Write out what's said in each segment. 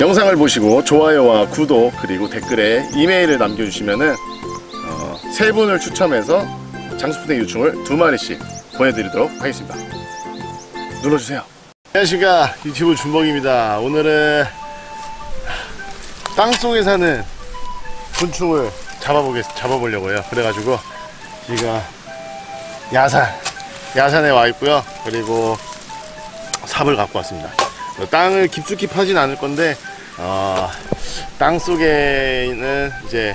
영상을 보시고 좋아요와 구독 그리고 댓글에 이메일을 남겨주시면은 어, 세 분을 추첨해서 장수풍뎅이 유충을 두 마리씩 보내드리도록 하겠습니다. 눌러주세요. 안녕하십니까 유튜브 준범입니다. 오늘은 땅 속에 사는 곤충을 잡아보겠 잡아보려고요. 그래가지고 지금 야산 야산에 와 있고요. 그리고 삽을 갖고 왔습니다. 어, 땅을 깊숙이 파진 않을 건데 어, 땅 속에는 이제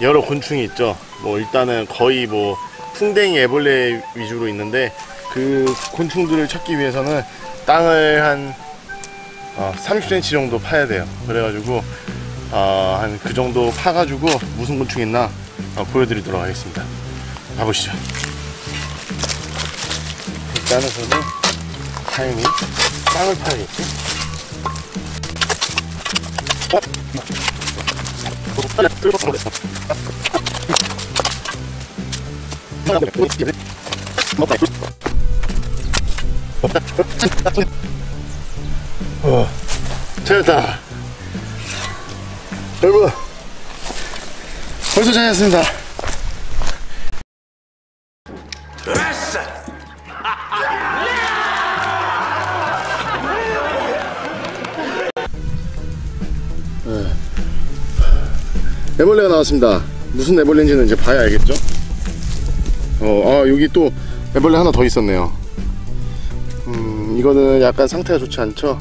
여러 곤충이 있죠. 뭐 일단은 거의 뭐 풍뎅이 애벌레 위주로 있는데 그 곤충들을 찾기 위해서는 땅을 한 어, 30cm 정도 파야 돼요. 그래가지고 어, 한그 정도 파가지고 무슨 곤충 있나 어, 보여드리도록 하겠습니다. 가보시죠. 일단은 저는 당연히 땅을 파야겠지. 어, 찾았다. 여러분, 벌써 찾았습니다. 애벌레가 나왔습니다. 무슨 애벌레인지는 이제 봐야 알겠죠? 어, 아, 여기 또 애벌레 하나 더 있었네요. 음, 이거는 약간 상태가 좋지 않죠?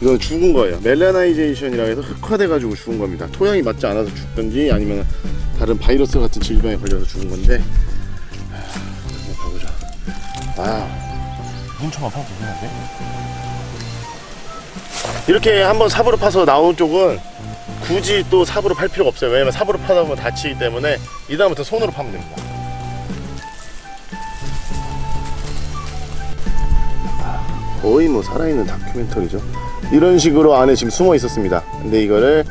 이건 죽은 거예요. 멜라나이제이션이라 해서 흑화돼 가지고 죽은 겁니다. 토양이 맞지 않아서 죽든지 아니면 다른 바이러스 같은 질병에 걸려서 죽은 건데. 한번 가보자. 아, 엄청 아파 보이는데? 이렇게 한번 삽으로 파서 나온 쪽은 굳이 또 삽으로 팔 필요가 없어요. 왜냐면 삽으로 파다 보면 다치기 때문에 이 다음부터 손으로 파면 됩니다. 거의 뭐 살아있는 다큐멘터리죠. 이런 식으로 안에 지금 숨어 있었습니다. 근데 이거를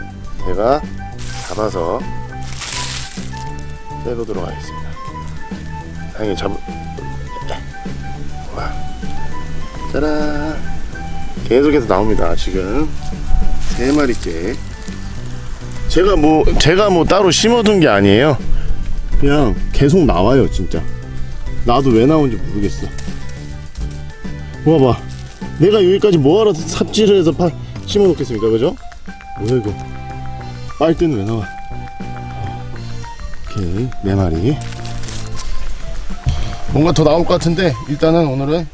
제가 잡아서 빼보도록 하겠습니다. 당연히 잡. 와, 짜란. 계속해서 나옵니다. 지금 세 마리째. 제가 뭐 제가 뭐 따로 심어둔 게 아니에요. 그냥 계속 나와요, 진짜. 나도 왜 나온지 모르겠어. 봐봐. 내가 여기까지 뭐하러 삽질을 해서 파, 심어놓겠습니까, 그죠? 뭐야 이거? 빨대는 왜 나와? 오케이, 네 마리. 뭔가 더 나올 것 같은데 일단은 오늘은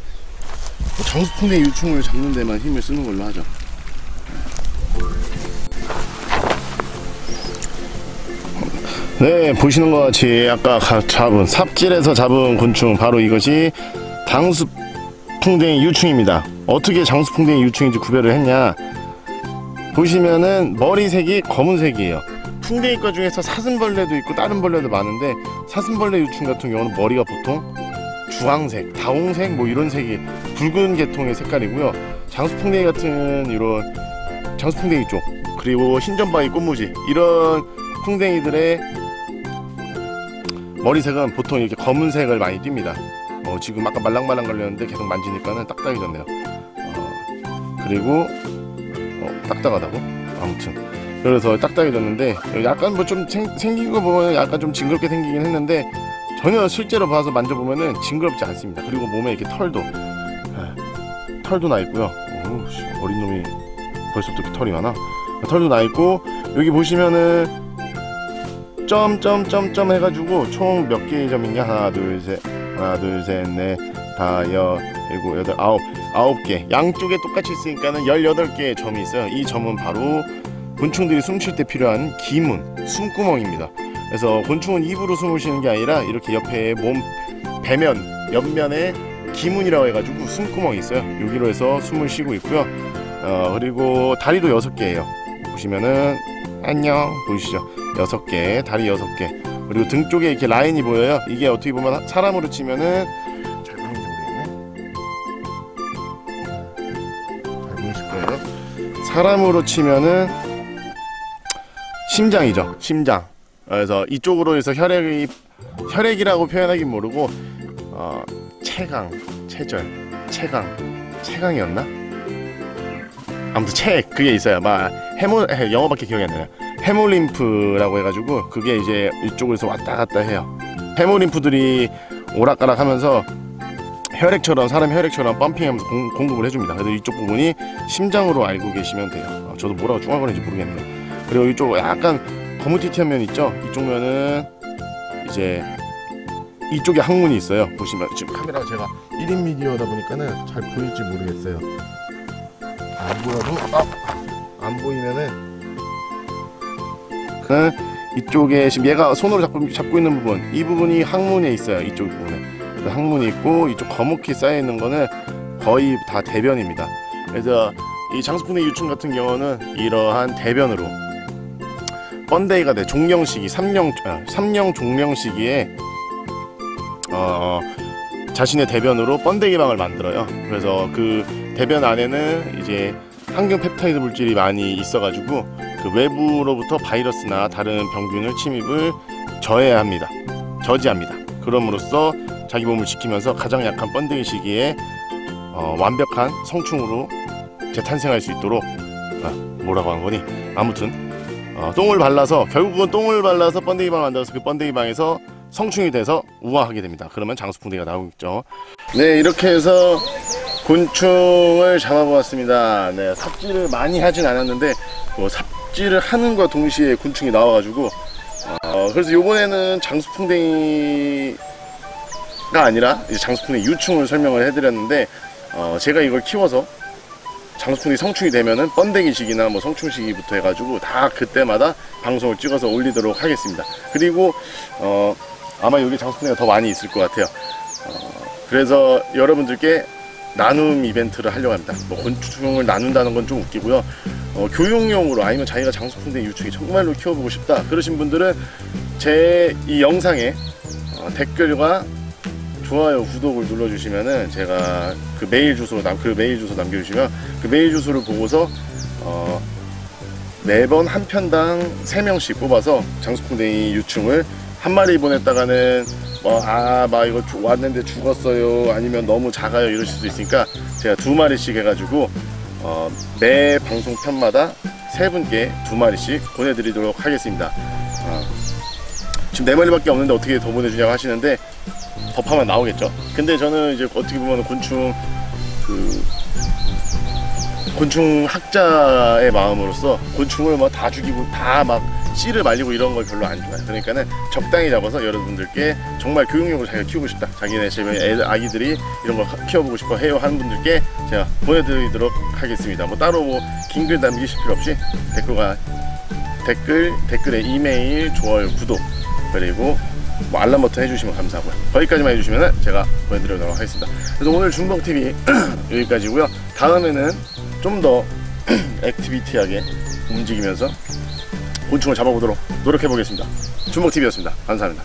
장수풍뎅이 유충을 잡는 데만 힘을 쓰는 걸로 하죠. 네, 보시는 것 같이 아까 가- 잡은 삽질에서 잡은 곤충 바로 이것이 장수풍뎅이 유충입니다. 어떻게 장수풍뎅이 유충인지 구별을 했냐? 보시면은 머리색이 검은색이에요. 풍뎅이과 중에서 사슴벌레도 있고 다른 벌레도 많은데 사슴벌레 유충 같은 경우는 머리가 보통 주황색, 다홍색 뭐 이런 색이 붉은 계통의 색깔이고요. 장수풍뎅이 같은 이런 장수풍뎅이 쪽 그리고 흰점바위 꽃무지 이런 풍뎅이들의 머리색은 보통 이렇게 검은색을 많이 띱니다. 어, 지금 아까 말랑말랑 걸렸는데 계속 만지니까는 딱딱해졌네요. 어, 그리고 어, 딱딱하다고? 아무튼 그래서 딱딱해졌는데 약간 뭐 좀 생긴 거 보면 약간 좀 징그럽게 생기긴 했는데 전혀 실제로 봐서 만져보면은 징그럽지 않습니다. 그리고 몸에 이렇게 털도 에, 털도 나 있고요. 어린 놈이 벌써부터 이렇게 털이 많아. 털도 나 있고 여기 보시면은 점점점점 해가지고 총 몇 개의 점이냐 하나 둘 셋 하나 둘 셋 넷 다 여 일곱 여덟 아홉 아홉 개 양쪽에 똑같이 있으니까는 열여덟 개의 점이 있어요. 이 점은 바로 곤충들이 숨쉴 때 필요한 기문 숨구멍입니다. 그래서 곤충은 입으로 숨을 쉬는 게 아니라 이렇게 옆에 몸 배면 옆면에 기문이라고 해가지고 숨구멍이 있어요. 여기로 해서 숨을 쉬고 있고요. 어, 그리고 다리도 여섯 개예요. 보시면은 안녕 보이시죠? 여섯 개 다리 여섯 개 그리고 등 쪽에 이렇게 라인이 보여요. 이게 어떻게 보면 사람으로 치면은 잘 보이는지 모르겠네. 잘 보이실 거예요. 사람으로 치면은 심장이죠. 심장. 그래서 이쪽으로 해서 혈액이 혈액이라고 표현하긴 모르고 어, 체강, 체절, 체강, 체강이었나? 아무튼 책 그게 있어요. 막 해모 해, 영어밖에 기억이 안 나요. 해모림프라고 해가지고 그게 이제 이쪽에서 왔다 갔다 해요. 해모림프들이 오락가락 하면서 혈액처럼 사람 혈액처럼 펌핑하면서 공, 공급을 해줍니다. 그래서 이쪽 부분이 심장으로 알고 계시면 돼요. 어, 저도 뭐라고 중얼거리는지 모르겠네요. 그리고 이쪽 약간 거무튀튀한 면 있죠? 이쪽 면은 이제 이쪽에 항문이 있어요. 보시면 지금 카메라가 제가 1인 미디어다 보니까는 잘 보일지 모르겠어요. 안 보여도 아, 안 보이면은 그 이쪽에 지금 얘가 손으로 잡고 잡고 있는 부분 이 부분이 항문에 있어요. 이쪽 부분에 그 항문이 있고 이쪽 거묵히 쌓여 있는 거는 거의 다 대변입니다. 그래서 이 장수풍뎅 유충 같은 경우는 이러한 대변으로 번데기가 돼 종령 시기 삼령 아, 삼령 종령 시기에 어, 자신의 대변으로 번데기방을 만들어요. 그래서 그 대변 안에는 이제 항균 펩타이드 물질이 많이 있어가지고 그 외부로부터 바이러스나 다른 병균을 침입을 저해합니다. 저지합니다. 그럼으로써 자기 몸을 지키면서 가장 약한 번데기 시기에 어, 완벽한 성충으로 재탄생할 수 있도록 아, 뭐라고 한 거니? 아무튼 어, 똥을 발라서 결국은 똥을 발라서 번데기방을 만들어서 그 번데기방에서 성충이 돼서 우아하게 됩니다. 그러면 장수풍뎅이가 나오겠죠. 네, 이렇게 해서 곤충을 잡아보았습니다. 네, 삽질을 많이 하진 않았는데 뭐 삽 질을 하는 과 동시에 곤충이 나와가지고 어, 그래서 이번에는 장수풍뎅이가 아니라 장수풍뎅이 유충을 설명을 해드렸는데 어, 제가 이걸 키워서 장수풍이 성충이 되면은 번데기식이나 뭐 성충식이부터 해가지고 다 그때마다 방송을 찍어서 올리도록 하겠습니다. 그리고 어 아마 여기 장수풍이가 더 많이 있을 것 같아요. 어, 그래서 여러분들께 나눔 이벤트를 하려고 합니다. 뭐 곤충을 나눈다는 건 좀 웃기고요. 어, 교육용으로 아니면 자기가 장수풍뎅이 유충이 정말로 키워보고 싶다 그러신 분들은 제 이 영상에 어, 댓글과 좋아요, 구독을 눌러주시면은 제가 그 메일 주소 남, 그 메일 주소 남겨주시면 그 메일 주소를 보고서 어, 매번 한 편당 3명씩 뽑아서 장수풍뎅이 유충을 한 마리 보냈다가는 뭐, 아, 막 이거 주- 왔는데 죽었어요. 아니면 너무 작아요. 이러실 수 있으니까 제가 두 마리씩 해가지고 어, 매 방송 편마다 세 분께 두 마리씩 보내드리도록 하겠습니다. 어, 지금 네 마리밖에 없는데 어떻게 더 보내주냐고 하시는데 법하면 나오겠죠. 근데 저는 이제 어떻게 보면 곤충 그 곤충 학자의 마음으로서 곤충을 뭐 다 죽이고 다 막 씨를 말리고 이런 걸 별로 안 좋아해요. 그러니까는 적당히 잡아서 여러분들께 정말 교육용으로 자기가 키우고 싶다. 자기네 집에 애, 아기들이 이런 걸 키워보고 싶어 해요 하는 분들께 제가 보내드리도록 하겠습니다. 뭐 따로 뭐 긴 글 남기실 필요 없이 댓글과 댓글, 댓글에 이메일, 좋아요, 구독 그리고 뭐 알람 버튼 해주시면 감사하고요. 거기까지만 해주시면 제가 보내드리도록 하겠습니다. 그래서 오늘 중복 TV 여기까지고요. 다음에는 좀 더 액티비티하게 움직이면서 곤충을 잡아보도록 노력해 보겠습니다. 중복 TV였습니다. 감사합니다.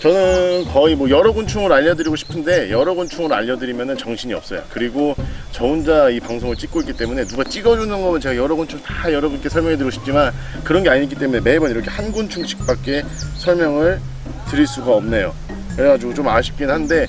저는 거의 뭐 여러 곤충을 알려드리고 싶은데 여러 곤충을 알려드리면 정신이 없어요. 그리고 저 혼자 이 방송을 찍고 있기 때문에 누가 찍어주는 거면 제가 여러 곤충 다 여러분께 설명해 드리고 싶지만 그런 게 아니기 때문에 매번 이렇게 한 곤충씩 밖에 설명을 드릴 수가 없네요. 그래가지고 좀 아쉽긴 한데